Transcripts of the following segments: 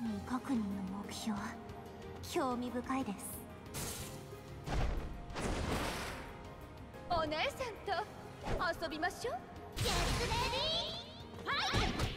未確認の目標。興味深いです。お姉さんと遊びましょう。ゲッツレディーファイト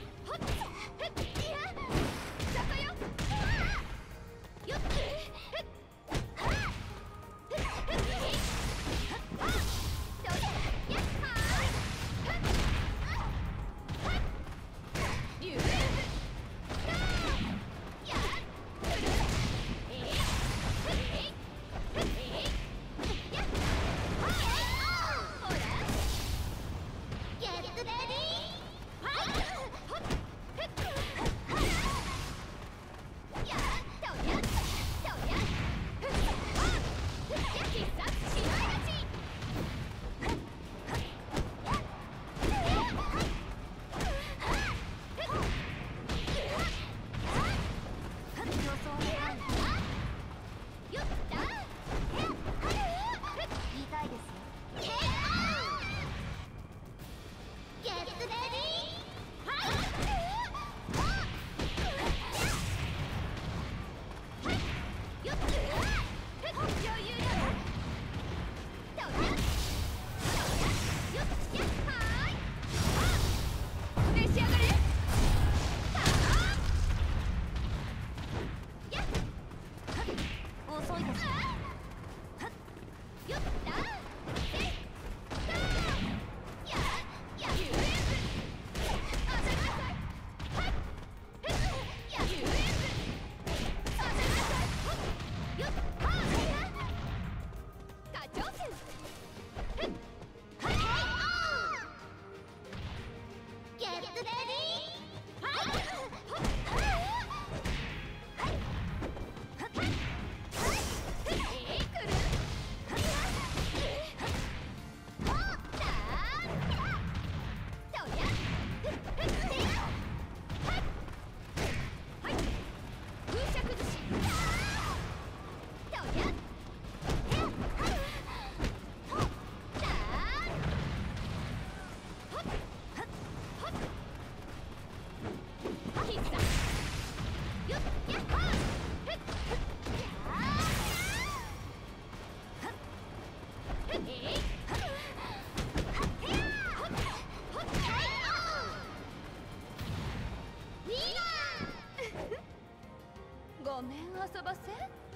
遊ばせ？